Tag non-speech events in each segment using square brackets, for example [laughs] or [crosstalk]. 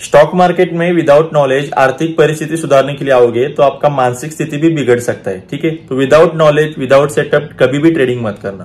Stock market में without knowledge आर्थिक परिस्थिति सुधारने के लिए आओगे तो आपका मानसिक स्थिति भी बिगड़ सकता है, ठीक है? तो विदाउट नॉलेज, विदाउट सेटअप कभी भी ट्रेडिंग मत करना।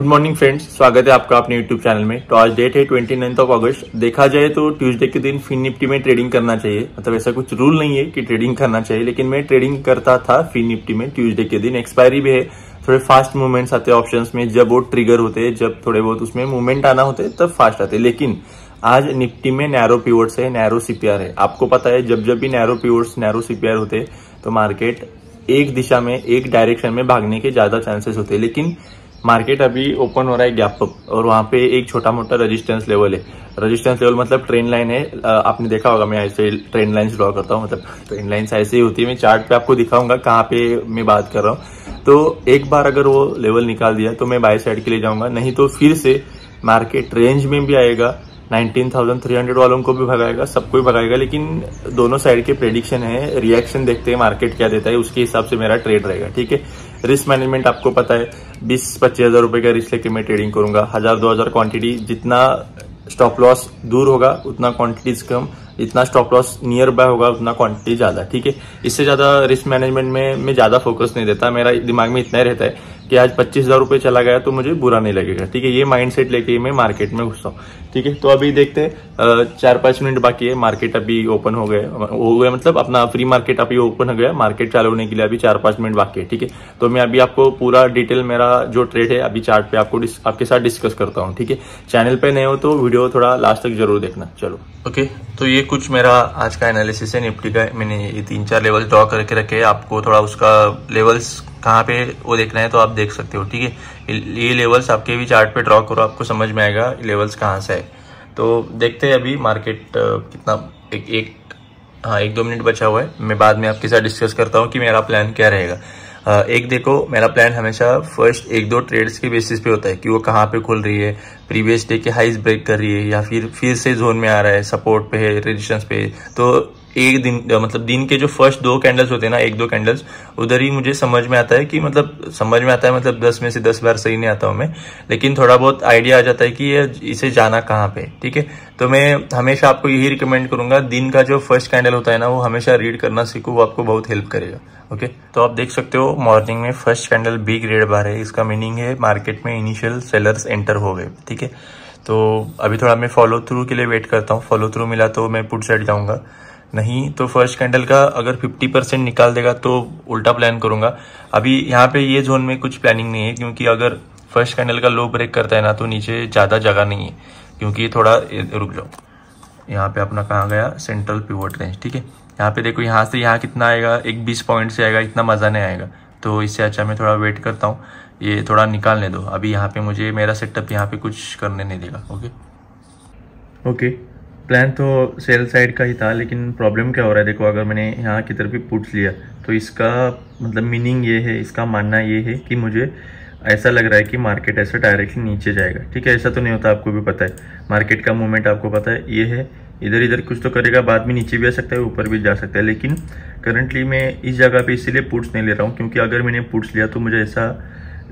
गुड मॉर्निंग फ्रेंड्स स्वागत है आपका अपने यूट्यूब चैनल में। तो आज डेट है ट्वेंटी नाइन्थ ऑफ़ अगस्त देखा जाए तो ट्यूसडे के दिन फिन निफ्टी में ट्रेडिंग करना चाहिए। मतलब ऐसा कुछ रूल नहीं है कि ट्रेडिंग करना चाहिए, लेकिन मैं ट्रेडिंग करता था फिन निफ्टी में ट्यूसडे के दिन। एक्सपायरी भी है। थोड़े फास्ट मूवमेंट्स आते हैं ऑप्शंस में, जब वो ट्रिगर होते हैं, जब थोड़े बहुत उसमें मूवमेंट आना होते तब फास्ट आते हैं। लेकिन आज निफ्टी में नैरो पीवर्ड्स है नैरो सीपीआर है। आपको पता है, जब जब भी नैरो पीवर्ड्स नैरो सीपीआर होते तो मार्केट एक दिशा में, एक डायरेक्शन में भागने के ज़्यादा चांसेस होते हैं। लेकिन मार्केट अभी ओपन हो रहा है गैप और वहाँ पे एक छोटा मोटा रेजिस्टेंस लेवल है। रेजिस्टेंस लेवल मतलब ट्रेन लाइन है। आपने देखा होगा मैं ऐसे ट्रेन लाइन ड्रॉ करता हूँ मतलब ट्रेन लाइन ऐसे ही होती है। मैं चार्ट पे आपको दिखाऊँगा कहाँ पे मैं बात कर रहा हूँ। तो एक बार अगर वो लेवल निकाल दिया तो मैं बाय साइड के लिए जाऊँगा। नहीं तो फिर से मार्केट रेंज में भी आएगा। 19,300 वालों को भी भगाएगा सबको भी भगाएगा। लेकिन दोनों साइड के प्रेडिक्शन है रिएक्शन देखते हैं मार्केट क्या देता है उसके हिसाब से मेरा ट्रेड रहेगा ठीक है? रिस्क मैनेजमेंट आपको पता है बीस पच्चीस हज़ार रुपए का रिस्क लेके मैं ट्रेडिंग करूँगा। हज़ार दो हज़ार क्वांटिटी जितना स्टॉप लॉस दूर होगा, उतना क्वांटिटीज कम जितना स्टॉप लॉस नियर बाय होगा, उतना क्वांटिटी ज़्यादा, ठीक है? इससे ज़्यादा रिस्क मैनेजमेंट में मैं ज़्यादा फोकस नहीं देता, मेरा दिमाग में इतना ही रहता है। कि आज पच्चीस हज़ार रुपये चला गया तो मुझे बुरा नहीं लगेगा। ठीक है, ये माइंड सेट लेके मैं मार्केट में घुसता हूँ। ठीक है तो अभी देखते हैं चार पाँच मिनट बाकी है मार्केट अभी ओपन हो गए हो। गया मतलब अपना फ्री मार्केट अभी ओपन हो गया मार्केट चालू होने के लिए अभी चार पाँच मिनट बाकी है। ठीक है तो मैं अभी आपको पूरा डिटेल मेरा जो ट्रेड है, अभी चार्ट पे आपको आपके साथ डिस्कस करता हूँ। ठीक है चैनल पे नए हो तो वीडियो थोड़ा लास्ट तक ज़रूर देखना। चलो। ओके तो ये कुछ मेरा आज का एनालिसिस है निफ्टी का। मैंने ये तीन चार लेवल ड्रॉ करके रखे, आपको थोड़ा उसका लेवल्स कहाँ पे वो देखना है तो आप देख सकते हो, ठीक है? ये लेवल्स आपके भी चार्ट पे ड्रॉ करो, आपको समझ में आएगा लेवल्स कहाँ से है तो देखते हैं अभी मार्केट कितना, एक एक हाँ एक दो मिनट बचा हुआ है। मैं बाद में आपके साथ डिस्कस करता हूँ कि मेरा प्लान क्या रहेगा। एक देखो, मेरा प्लान हमेशा फ़र्स्ट एक दो ट्रेड्स के बेसिस पे होता है कि वो कहाँ पे खुल रही है प्रीवियस डे के हाइस ब्रेक कर रही है या फिर फिर से जोन में आ रहा है सपोर्ट पे है रेजिस्टेंस पे तो एक दिन मतलब दिन के जो फ़र्स्ट दो कैंडल्स होते हैं ना, एक दो कैंडल्स उधर ही मुझे समझ में आता है कि मतलब समझ में आता है मतलब दस में से दस बार सही नहीं आता हूँ मैं, लेकिन थोड़ा बहुत आइडिया आ जाता है कि ये इसे जाना कहाँ पे, ठीक है? तो मैं हमेशा आपको यही रिकमेंड करूँगा, दिन का जो फ़र्स्ट कैंडल होता है ना, वो हमेशा रीड करना सीखो, वो आपको बहुत हेल्प करेगा ओके तो आप देख सकते हो मॉर्निंग में first candle big red bar है, इसका मीनिंग है मार्केट में इनिशियल सेलर्स एंटर हो गए, ठीक है? तो अभी थोड़ा मैं फॉलो थ्रू के लिए वेट करता हूँ फॉलो थ्रू मिला तो मैं पुट सेट जाऊँगा। नहीं तो फ़र्स्ट कैंडल का अगर 50 परसेंट निकाल देगा तो उल्टा प्लान करूँगा। अभी यहाँ पे ये जोन में कुछ प्लानिंग नहीं है, क्योंकि अगर फ़र्स्ट कैंडल का लो ब्रेक करता है ना तो नीचे ज़्यादा जगह नहीं है, क्योंकि थोड़ा रुक जाओ। यहाँ पे अपना कहाँ गया? सेंट्रल पिवोट रेंज ठीक है? यहाँ पे देखो, यहाँ से यहाँ कितना आएगा? एक बीस पॉइंट से आएगा, इतना मज़ा नहीं आएगा। तो इससे अच्छा मैं थोड़ा वेट करता हूँ। ये थोड़ा निकालने दो। अभी यहाँ पे मुझे, मेरा सेटअप यहाँ पे कुछ करने नहीं देगा ओके ओके प्लान तो सेल साइड का ही था, लेकिन प्रॉब्लम क्या हो रहा है? देखो, अगर मैंने यहाँ की तरफ़ ही पुट्स लिया तो इसका मतलब मीनिंग ये है, इसका मानना ये है कि मुझे ऐसा लग रहा है कि मार्केट ऐसा डायरेक्टली नीचे जाएगा। ठीक है, ऐसा तो नहीं होता, आपको भी पता है। मार्केट का मूवमेंट आपको पता है, ये है। इधर इधर कुछ तो करेगा, बाद में नीचे भी आ सकता है, ऊपर भी जा सकता है, लेकिन करंटली मैं इस जगह पे इसीलिए पुट्स नहीं ले रहा हूँ, क्योंकि अगर मैंने पुट्स लिया तो मुझे ऐसा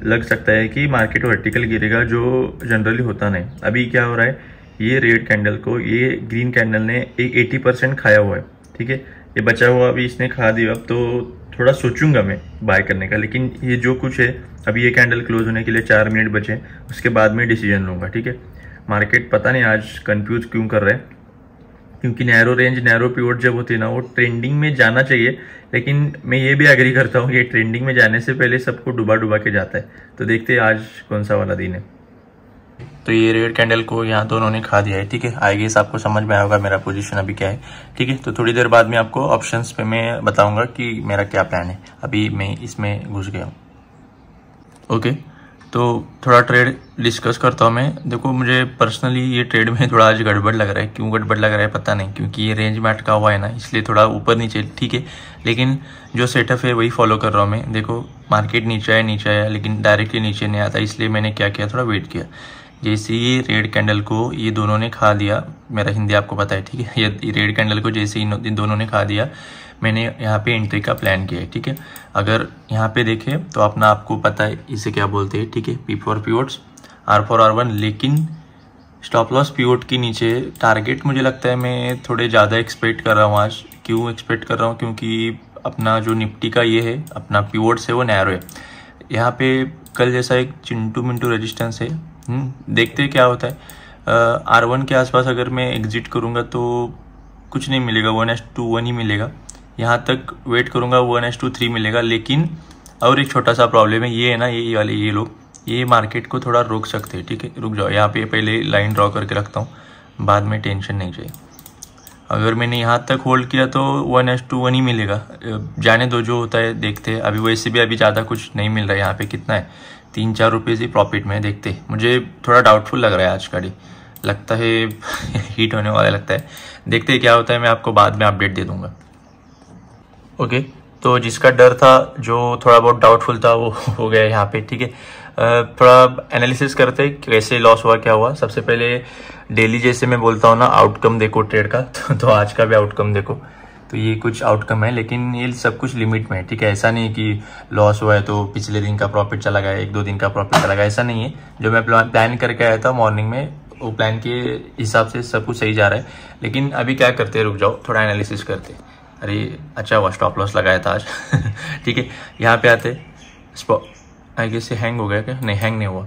लग सकता है कि मार्केट वर्टिकल गिरेगा, जो जनरली होता नहीं। अभी क्या हो रहा है ये रेड कैंडल को, ये ग्रीन कैंडल ने एक एटी परसेंट खाया हुआ है, ठीक है? ये बचा हुआ अभी इसने खा दिया, अब तो थोड़ा सोचूँगा मैं बाय करने का, लेकिन ये जो कुछ है, अभी ये कैंडल क्लोज होने के लिए चार मिनट बचे, उसके बाद में डिसीज़न लूँगा, ठीक है? मार्केट पता नहीं आज कंफ्यूज क्यों कर रहे हैं, क्योंकि नैरो रेंज नैरो प्योर जब होती है ना, वो ट्रेंडिंग में जाना चाहिए, लेकिन मैं ये भी एग्री करता हूँ कि ट्रेंडिंग में जाने से पहले सबको डुबा डुबा के जाता है। तो देखते हैं आज कौन सा वाला दिन है। तो ये रेड कैंडल को यहाँ दोनों ने खा दिया है, ठीक है? आई गेस आपको समझ में आएगा मेरा पोजीशन अभी क्या है, ठीक है? तो थोड़ी देर बाद में आपको ऑप्शंस पे मैं बताऊँगा कि मेरा क्या प्लान है। अभी मैं इसमें घुस गया हूँ। ओके तो थोड़ा ट्रेड डिस्कस करता हूँ मैं। देखो, मुझे पर्सनली ये ट्रेड में थोड़ा आज गड़बड़ लग रहा है। क्यों गड़बड़ लग रहा है पता नहीं, क्योंकि ये रेंज में अटका हुआ है ना, इसलिए थोड़ा ऊपर नीचे, ठीक है? लेकिन जो सेटअप है वही फॉलो कर रहा हूँ मैं। देखो मार्केट नीचे आया नीचे आया, लेकिन डायरेक्टली नीचे नहीं आता, इसलिए मैंने क्या किया, थोड़ा वेट किया। जैसे ये रेड कैंडल को ये दोनों ने खा दिया मेरा हिंदी आपको पता है, ठीक है? ये रेड कैंडल को जैसे ही इन दोनों ने खा दिया मैंने यहाँ पे एंट्री का प्लान किया है, ठीक है? अगर यहाँ पे देखें तो अपना आपको पता है इसे क्या बोलते हैं, ठीक है? P for pivots R for R one लेकिन स्टॉप लॉस पीओट के नीचे टारगेट मुझे लगता है मैं थोड़े ज़्यादा एक्सपेक्ट कर रहा हूँ आज। क्यों एक्सपेक्ट कर रहा हूँ? क्योंकि अपना जो निफ्टी का ये है, अपना पीओट है, वो नैरो है। यहाँ पे कल जैसा एक चिंटू मिंटू रेजिस्टेंस है हम्म, देखते क्या होता है। आर वन के आसपास अगर मैं एग्जिट करूँगा तो कुछ नहीं मिलेगा वन एस टू वन ही मिलेगा। यहाँ तक वेट करूँगा वन एस टू थ्री मिलेगा लेकिन और एक छोटा सा प्रॉब्लम है ये है ना ये वाले ये लोग ये मार्केट को थोड़ा रोक सकते हैं ठीक है? रुक जाओ यहाँ पे पहले लाइन ड्रॉ करके रखता हूँ बाद में टेंशन नहीं चाहिए। अगर मैंने यहाँ तक होल्ड किया तो वन एस टू वन ही मिलेगा। जाने दो जो होता है देखते हैं। अभी वैसे भी अभी ज़्यादा कुछ नहीं मिल रहा है यहाँ पे कितना है? तीन चार रुपये ही प्रॉफिट में देखते मुझे थोड़ा डाउटफुल लग रहा है आज का डी लगता है [laughs] हीट होने वाला लगता है। देखते क्या होता है मैं आपको बाद में अपडेट दे दूँगा। ओके तो जिसका डर था जो थोड़ा बहुत डाउटफुल था वो [laughs] हो गया यहाँ पे ठीक है? थोड़ा एनालिसिस करते कैसे लॉस हुआ क्या हुआ। सबसे पहले डेली जैसे मैं बोलता हूँ ना आउटकम देखो ट्रेड का। तो, [laughs] तो आज का भी आउटकम देखो। तो ये कुछ आउटकम है, लेकिन ये सब कुछ लिमिट में है, ठीक है? ऐसा नहीं कि लॉस हुआ है तो पिछले दिन का प्रॉफिट चला गया, एक दो दिन का प्रॉफिट चला गया, ऐसा नहीं है। जो मैं प्लान करके आया था मॉर्निंग में, वो प्लान के हिसाब से सब कुछ सही जा रहा है। लेकिन अभी क्या करते हैं रुक जाओ, थोड़ा एनालिसिस करते। अरे अच्छा हुआ स्टॉप लॉस लगाया था आज। [laughs] ठीक है, यहाँ पे आते आई गेस हैंग हो गया क्या? नहीं हैंग नहीं हुआ।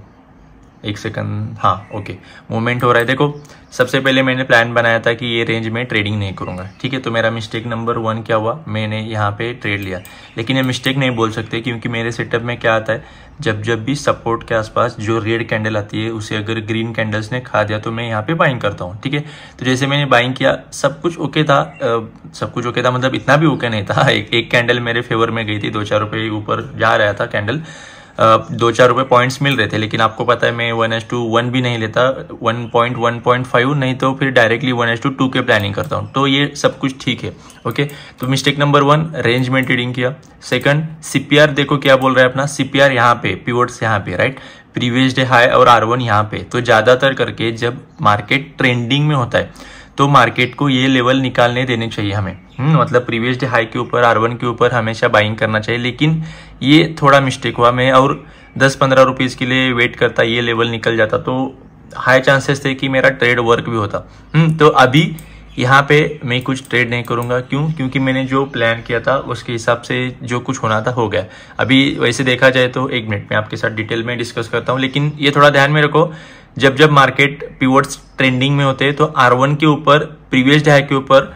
एक सेकंड हाँ ओके मूवमेंट हो रहा है. देखो सबसे पहले मैंने प्लान बनाया था कि ये रेंज में ट्रेडिंग नहीं करूँगा ठीक है? तो मेरा मिस्टेक नंबर वन क्या हुआ? मैंने यहाँ पे ट्रेड लिया. लेकिन ये मिस्टेक नहीं बोल सकते क्योंकि मेरे सेटअप में क्या आता है? जब जब भी सपोर्ट के आसपास जो रेड कैंडल आती है उसे अगर ग्रीन कैंडल्स ने खा दिया तो मैं यहाँ पे बाइंग करता हूँ ठीक है? तो जैसे मैंने बाइंग किया सब कुछ ओके था आ, सब कुछ ओके था मतलब इतना भी ओके नहीं था। [laughs] एक, एक कैंडल मेरे फेवर में गई थी दो चार रुपये ऊपर जा रहा था कैंडल दो चार रुपए पॉइंट्स मिल रहे थे, लेकिन आपको पता है मैं वन एस टू वन भी नहीं लेता one point one point five नहीं तो फिर directly one is to two के प्लानिंग करता हूँ। तो ये सब कुछ ठीक है ओके तो मिस्टेक नंबर वन रेंज में ट्रेडिंग किया सेकंड सीपीआर देखो क्या बोल रहा है अपना सीपीआर यहाँ पे पीवर्ड्स यहाँ पे राइट प्रीवियस डे हाई और आर वन यहाँ पे। तो ज़्यादातर करके जब मार्केट ट्रेंडिंग में होता है तो मार्केट को ये लेवल निकालने देने चाहिए हमें। हम्म मतलब प्रीवियस डे हाई के ऊपर आर वन के ऊपर हमेशा बाइंग करना चाहिए, लेकिन ये थोड़ा मिस्टेक हुआ मैं और दस पंद्रह रुपीज़ के लिए वेट करता, ये लेवल निकल जाता तो हाई चांसेस थे कि मेरा ट्रेड वर्क भी होता। हम्म तो अभी यहाँ पे मैं कुछ ट्रेड नहीं करूँगा। क्यों? क्योंकि मैंने जो प्लान किया था, उसके हिसाब से जो कुछ होना था, हो गया। अभी वैसे देखा जाए तो एक मिनट में आपके साथ डिटेल में डिस्कस करता हूँ, लेकिन ये थोड़ा ध्यान में रखो, जब जब मार्केट पीवर्ड्स ट्रेंडिंग में होते हैं तो आर वन के ऊपर प्रीवियस डे के ऊपर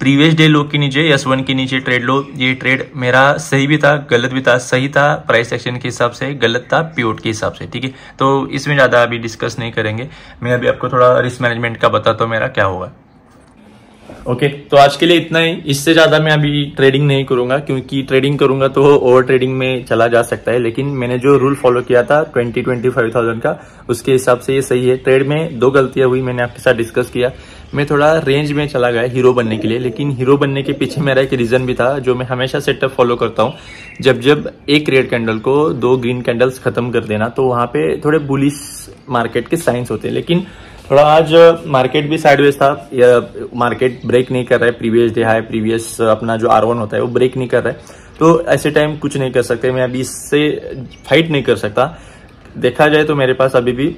प्रीवियस डे लो के नीचे एस वन के नीचे ट्रेड लो, ये ट्रेड मेरा सही भी था, गलत भी था, सही था प्राइस एक्शन के हिसाब से, गलत था पीओट के हिसाब से, ठीक है? तो इसमें ज़्यादा अभी डिस्कस नहीं करेंगे। मैं अभी आपको थोड़ा रिस्क मैनेजमेंट का बताता हूँ मेरा, क्या होगा। ओके तो आज के लिए इतना ही। इससे ज़्यादा मैं अभी ट्रेडिंग नहीं करूँगा, क्योंकि ट्रेडिंग करूँगा तो ओवर ट्रेडिंग में चला जा सकता है, लेकिन मैंने जो रूल फॉलो किया था ट्वेंटी ट्वेंटी फाइव थाउज़ेंड का, उसके हिसाब से ये सही है। ट्रेड में दो गलतियाँ हुई, मैंने आपके साथ डिस्कस किया। मैं थोड़ा रेंज में चला गया हीरो बनने के लिए, लेकिन हीरो बनने के पीछे मेरा एक रीजन भी था, जो मैं हमेशा सेटअप फॉलो करता हूँ। जब जब एक रेड कैंडल को दो ग्रीन कैंडल्स खत्म कर देना तो वहाँ पे थोड़े बुलिस मार्केट के साइंस होते हैं, लेकिन थोड़ा आज मार्केट भी साइडवेज था। या मार्केट ब्रेक नहीं कर रहा है। प्रीवियस डे हाई प्रीवियस अपना जो आर वन होता है, वो ब्रेक नहीं कर रहा है। तो ऐसे टाइम कुछ नहीं कर सकते। मैं अभी इससे फाइट नहीं कर सकता। देखा जाए तो मेरे पास अभी भी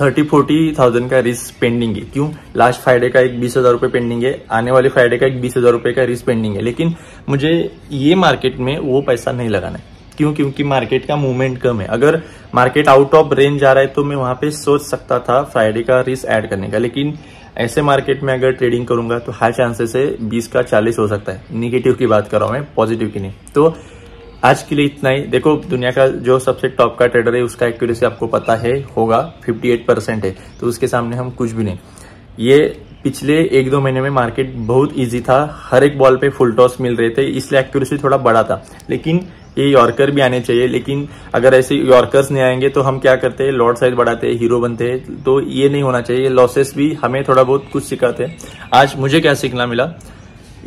थर्टी फोर्टी थाउज़ेंड का रिस्क पेंडिंग है। क्यों? लास्ट फ्राइडे का एक बीस हज़ार रुपये पेंडिंग है। आने वाले फ्राइडे का एक बीस हज़ार रुपये का रिस्क पेंडिंग है। लेकिन मुझे ये मार्केट में वो पैसा नहीं लगाना है। क्यों? क्योंकि मार्केट का मूवमेंट कम है। अगर मार्केट आउट ऑफ़ रेंज जा रहा है तो मैं वहाँ पे सोच सकता था फ्राइडे का रिस्क ऐड करने का। लेकिन ऐसे मार्केट में अगर ट्रेडिंग करूँगा तो हाई चांसेस है बीस का चालीस हो सकता है। निगेटिव की बात कर रहा हूँ मैं पॉजिटिव की नहीं। तो आज के लिए इतना ही। देखो, दुनिया का जो सबसे टॉप का ट्रेडर है, उसका एक्यूरेसी आपको पता है, होगा 58 परसेंट है। तो उसके सामने हम कुछ भी नहीं। ये पिछले एक दो महीने में मार्केट बहुत इजी था। हर एक बॉल पे फुल टॉस मिल रहे थे। इसलिए एक्यूरेसी थोड़ा बड़ा था। लेकिन ये यॉर्कर भी आने चाहिए। लेकिन अगर ऐसे यॉर्कर्स नहीं आएँगे तो हम क्या करते? हैं लॉर्ड साइज़ बढ़ाते हैं हीरो बनते। हैं तो ये नहीं होना चाहिए। लॉसेस भी हमें थोड़ा बहुत कुछ सिखाते। हैं आज मुझे क्या सीखना मिला?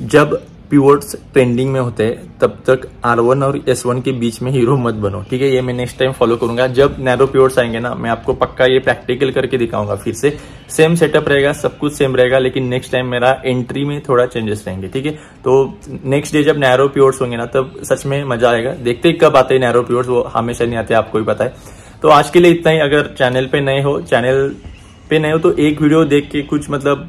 जब पीवर्ड्स ट्रेंडिंग में होते हैं, तब तक आर वन और एस वन के बीच में हीरो मत बनो, ठीक है? ये मैं नेक्स्ट टाइम फॉलो करूँगा। जब नैरो पीवर्ड्स आएँगे ना, मैं आपको पक्का ये प्रैक्टिकल करके दिखाऊँगा फिर से। सेम सेटअप रहेगा, सब कुछ सेम रहेगा, लेकिन नेक्स्ट टाइम मेरा एंट्री में थोड़ा चेंजेस रहेंगे, ठीक है? तो नेक्स्ट डे जब नैरो प्योर्स होंगे ना, तब सच में मज़ा आएगा। देखते ही कब आते हैं नैरो प्योर्स वो हमेशा नहीं आते, आपको भी पता है। तो आज के लिए इतना ही। अगर चैनल पे नए हो चैनल पे नए हो तो एक वीडियो देख के कुछ मतलब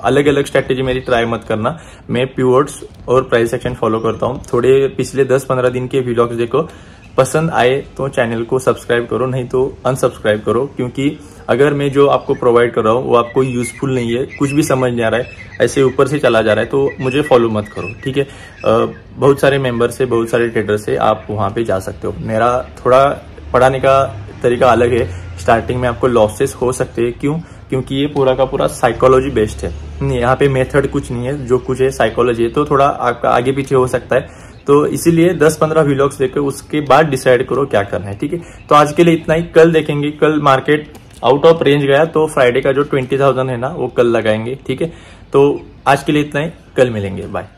अलग अलग स्ट्रेटेजी मेरी ट्राई मत करना। मैं प्योर्ड्स और प्राइस सेक्शन फॉलो करता हूँ। थोड़े पिछले 10-15 दिन के व्लॉग्स देखो। पसंद आए तो चैनल को सब्सक्राइब करो, नहीं तो अनसब्सक्राइब करो, क्योंकि अगर मैं जो आपको प्रोवाइड कर रहा हूँ, वो आपको यूजफुल नहीं है। कुछ भी समझ नहीं आ रहा है। ऐसे ऊपर से चला जा रहा है तो मुझे फॉलो मत करो, ठीक है? बहुत सारे मेंबर से, बहुत सारे ट्रेडर से आप वहाँ पे जा सकते हो। मेरा थोड़ा पढ़ाने का तरीका अलग है। स्टार्टिंग में आपको लॉसेस हो सकते हैं। क्यों? क्योंकि ये पूरा का पूरा साइकोलॉजी बेस्ड है। यहाँ पे मेथड कुछ नहीं है, जो कुछ है साइकोलॉजी है तो थोड़ा आपका आगे पीछे हो सकता है। तो इसीलिए 10-15 व्लॉग्स देखकर उसके बाद डिसाइड करो क्या करना है, ठीक है? तो आज के लिए इतना ही। कल देखेंगे, कल मार्केट आउट ऑफ़ रेंज गया तो फ्राइडे का जो ट्वेंटी थाउज़ेंड है ना, वो कल लगाएँगे, ठीक है? तो आज के लिए इतना ही। कल मिलेंगे बाय